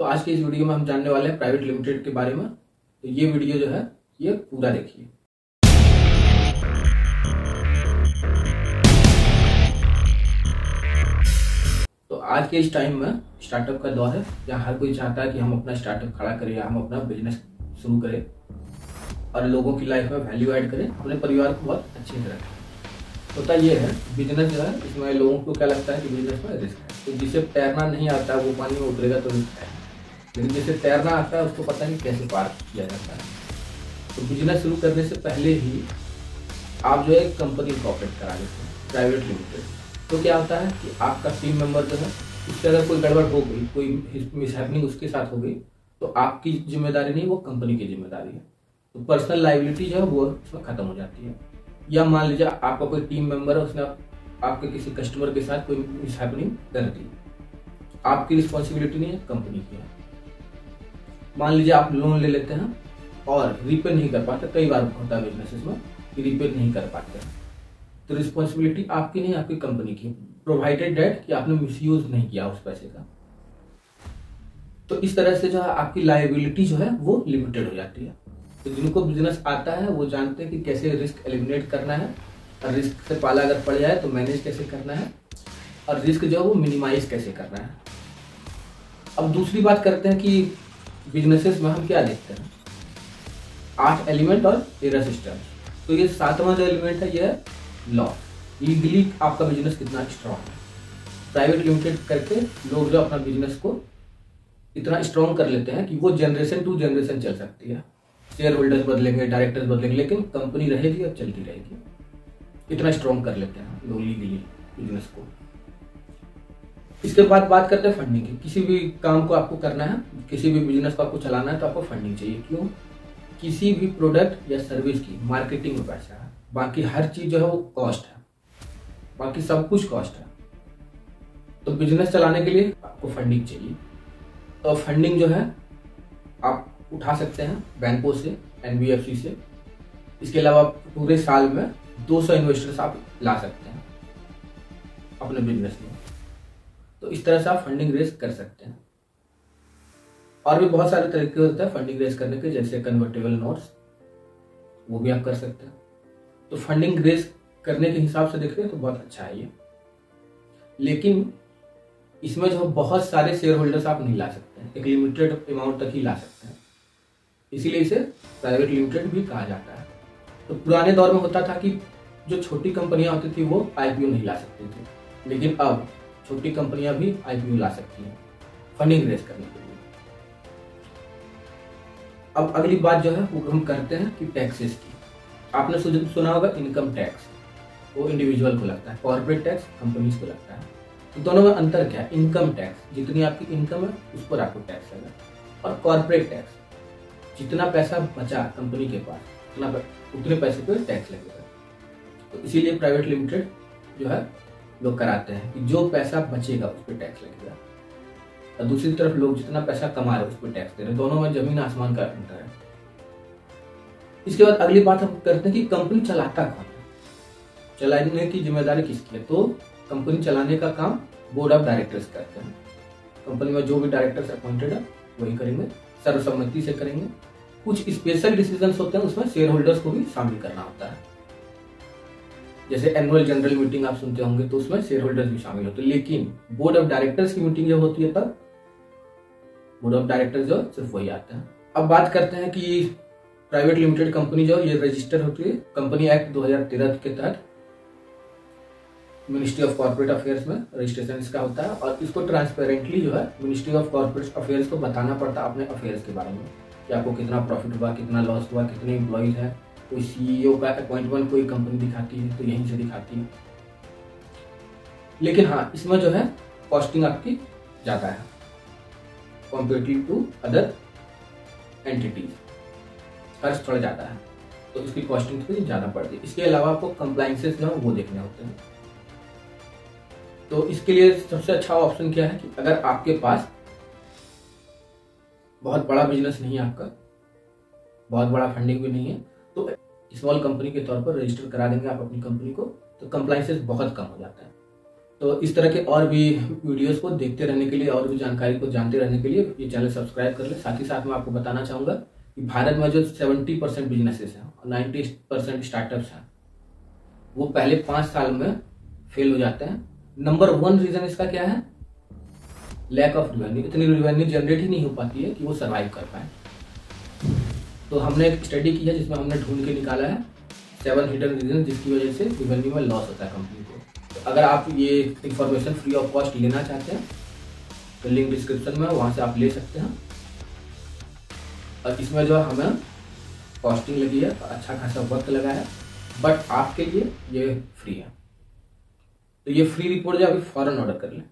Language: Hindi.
तो आज की इस वीडियो में हम जानने वाले हैं प्राइवेट लिमिटेड के बारे में। तो ये वीडियो जो है, ये पूरा देखिए। तो आज के इस टाइम में स्टार्टअप का दौर है, जहाँ हर कोई चाहता है कि हम अपना स्टार्टअप खड़ा करें या हम अपना बिज़नेस शुरू करें और लोगों की लाइफ में वैल्यू ऐड करें, अपने परिवार को बहुत अच्छी तरह होता ये है बिज़नेस जो है, इसमें लोगों को क्या लगता है कि बिज़नेस में रिस्क है। तो जिसे तैरना नहीं आता, वो पानी में उतरेगा तो रिस्क है। लेकिन जिसे तैरना आता है, उसको पता नहीं कैसे पार किया जाता है। तो बिज़नेस शुरू करने से पहले ही आप जो है कंपनी कॉपरेट करा लेते हैं प्राइवेट लिमिटेड तो क्या होता है कि आपका टीम मेंबर जो है, उससे अगर कोई गड़बड़ हो गई, कोई मिसहैपनिंग उसके साथ हो गई तो आपकी ज़िम्मेदारी नहीं, वो कंपनी की ज़िम्मेदारी है। तो पर्सनल लाइबिलिटी जो है, वो उसमें खत्म हो जाती है। या मान लीजिए आपका कोई टीम मेंबर है, उसने आपके किसी कस्टमर के साथ कोई मिसहैपनिंग कर दी। आपकी रिस्पॉन्सिबिलिटी नहीं है कंपनी की है। मान लीजिए आप लोन ले लेते हैं और रीपे नहीं कर पाते, कई बार होता है बिज़नेस में कि नहीं कर पाते तो रिस्पॉन्सिबिलिटी आपकी नहीं, आपकी कंपनी की। प्रोवाइडेड डेट कि आपने मिसयूज नहीं किया उस पैसे का। तो इस तरह से जो है आपकी लाइबिलिटी जो है वो लिमिटेड हो जाती है। तो जिनको बिज़नेस आता है, वो जानते हैं कि कैसे रिस्क एलिमिनेट करना है। और रिस्क से पाला अगर पड़ जाए तो मैनेज कैसे करना है। और रिस्क जो है वो मिनिमाइज कैसे करना है। अब दूसरी बात करते हैं कि बिजनेसेस में हम क्या देखते हैं? आठ एलिमेंट और तेरह सिस्टम तो ये सातवां जो एलिमेंट है, ये लॉ लीगली आपका बिज़नेस कितना स्ट्रांग है. प्राइवेट लिमिटेड करके लोग जो अपना बिज़नेस को इतना स्ट्रांग कर लेते हैं कि वो जनरेशन टू जनरेशन चल सकती है. शेयर होल्डर्स बदलेंगे डायरेक्टर्स बदलेंगे, लेकिन कंपनी रहेगी और चलती रहेगी. इतना स्ट्रांग कर लेते हैं लोग लीगली बिज़नेस को. इसके बाद बात करते हैं फंडिंग की। किसी भी काम को आपको करना है, किसी भी बिज़नेस को आपको चलाना है तो आपको फंडिंग चाहिए। क्यों? किसी भी प्रोडक्ट या सर्विस की मार्केटिंग में पैसा है, बाकी हर चीज़ जो है वो कॉस्ट है। बाकी सब कुछ कॉस्ट है। तो बिज़नेस चलाने के लिए आपको फंडिंग चाहिए। तो फंडिंग जो है, आप उठा सकते हैं बैंकों से एनबीएफसी से। इसके अलावा पूरे साल में 200 इन्वेस्टर्स आप ला सकते हैं अपने बिज़नेस में। तो इस तरह से आप फंडिंग रेस कर सकते हैं। और भी बहुत सारे तरीके होते हैं फंडिंग रेस करने के, जैसे कन्वर्टेबल नोट्स वो भी आप कर सकते हैं। तो फंडिंग रेस करने के हिसाब से देखें तो बहुत अच्छा है ये। लेकिन इसमें जो बहुत सारे शेयर होल्डर्स आप नहीं ला सकते हैं, एक लिमिटेड अमाउंट तक ही ला सकते हैं। इसीलिए इसे प्राइवेट लिमिटेड भी कहा जाता है। तो पुराने दौर में होता था कि जो छोटी कंपनियाँ होती थी वो आईपीओ नहीं ला सकती थी। लेकिन अब छोटी कंपनियाँ भी आईपीओ ला सकती हैं फंडिंग रेस करने के लिए। अब अगली बात जो है, वो हम करते हैं कि टैक्सेस की। आपने सुना होगा इनकम टैक्स वो इंडिविजुअल को लगता है कॉर्पोरेट टैक्स कंपनीज़ को लगता है। तो दोनों में अंतर क्या है? इनकम टैक्स जितनी आपकी इनकम है, उस पर आपको टैक्स लगा। और कॉर्पोरेट टैक्स जितना पैसा बचा कंपनी के पास, उतना उतने पैसे पे टैक्स लगेगा। तो इसीलिए प्राइवेट लिमिटेड जो है लोग कराते हैं कि जो पैसा बचेगा उस पर टैक्स लगेगा। और दूसरी तरफ़ लोग जितना पैसा कमा रहे हैं उस पर टैक्स दे रहे दोनों में ज़मीन आसमान का अंतर है। इसके बाद अगली बात हम करते हैं कि कंपनी चलाता कौन है? चलाने की ज़िम्मेदारी किसकी है? तो कंपनी चलाने का काम बोर्ड ऑफ़ डायरेक्टर्स करते हैं। कंपनी में जो भी डायरेक्टर्स अपॉइंटेड है, वही करेंगे। सर्वसम्मति से करेंगे। कुछ स्पेशल डिसीज़न होते हैं, उसमें शेयर होल्डर्स को भी शामिल करना होता है। जैसे एनुअल जनरल मीटिंग आप सुनते होंगे तो उसमें शेयर होल्डर्स भी शामिल होते हैं। लेकिन बोर्ड ऑफ़ डायरेक्टर्स की मीटिंग जब होती है तब बोर्ड ऑफ़ डायरेक्टर्स जो सिर्फ़ वही आते हैं। अब बात करते हैं कि प्राइवेट लिमिटेड कंपनी जो ये रजिस्टर होती है। कंपनी एक्ट 2013 के तहत मिनिस्ट्री ऑफ़ कॉर्पोरेट अफेयर्स में रजिस्ट्रेशन इसका होता है। और इसको ट्रांसपेरेंटली जो है मिनिस्ट्री ऑफ़ कॉर्पोरेट अफेयर्स को बताना पड़ता है अपने अफेयर्स के बारे में। कि आपको कितना प्रॉफिट हुआ, कितना लॉस हुआ, कितने इम्प्लॉयज है। कोई सीईओ का अपॉइंटमेंट कोई कंपनी दिखाती है तो यहीं से दिखाती है। लेकिन हाँ इसमें जो है कॉस्टिंग आपकी ज़्यादा है। कॉम्पेटिव टू अदर एंटिटीज खर्च थोड़ा ज़्यादा है तो इसकी कॉस्टिंग थोड़ी ज़्यादा पड़ती है। इसके अलावा आपको कंप्लाइंसेस जो है, वो देखने होते हैं। तो इसके लिए सबसे अच्छा ऑप्शन क्या है कि अगर आपके पास बहुत बड़ा बिज़नेस नहीं है आपका, बहुत बड़ा फंडिंग भी नहीं है तो स्मॉल कंपनी के तौर पर रजिस्टर करा देंगे आप अपनी कंपनी को तो कंप्लाइंसेस बहुत कम हो जाता है। तो इस तरह के और भी वीडियोस को देखते रहने के लिए और भी जानकारी को जानते रहने के लिए ये चैनल सब्सक्राइब कर ले। साथ ही साथ मैं आपको बताना चाहूँगा कि भारत में जो 70 परसेंट बिजनेसेस हैं और 90 परसेंट स्टार्टअप्स हैं, वो पहले पाँच साल में फेल हो जाते हैं। नंबर वन रीजन इसका क्या है? लैक ऑफ़ रिवेन्यू इतनी रिवेन्यू जनरेट ही नहीं हो पाती है कि वो सर्वाइव कर पाए। तो हमने एक स्टडी की है जिसमें हमने ढूंढ के निकाला है सेवन हिडन रीजन जिसकी वजह से रिवेन्यू में लॉस होता है कंपनी को। तो अगर आप ये इन्फॉर्मेशन फ्री ऑफ़ कॉस्ट लेना चाहते हैं तो लिंक डिस्क्रिप्शन में वहाँ से आप ले सकते हैं। और इसमें जो हमें कॉस्टिंग लगी है अच्छा खासा वक्त लगा है बट आपके लिए ये फ्री है। तो ये फ्री रिपोर्ट जो अभी फॉरन ऑर्डर कर लें।